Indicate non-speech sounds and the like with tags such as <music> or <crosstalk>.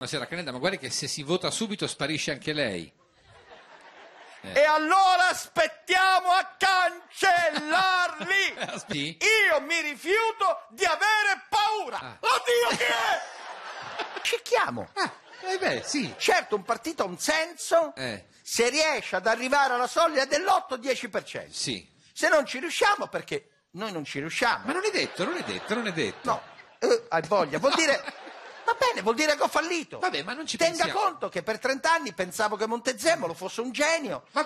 Buonasera Caneda, ma guardi che se si vota subito sparisce anche lei. E allora aspettiamo a cancellarli! Aspetti? <laughs> Io mi rifiuto di avere paura! Ah. Oddio che è? <laughs> Cicchiamo! Ah, eh beh, sì. Certo, un partito ha un senso Eh. se riesce ad arrivare alla soglia dell'8-10%. Sì. Se non ci riusciamo, perché noi non ci riusciamo. Ma non è detto, non è detto, non è detto. No, eh, hai voglia, vuol dire... Va bene, vuol dire che ho fallito. Vabbè, ma non ci Tenga pensiamo. conto che per 30 anni pensavo che Montezemolo fosse un genio Va-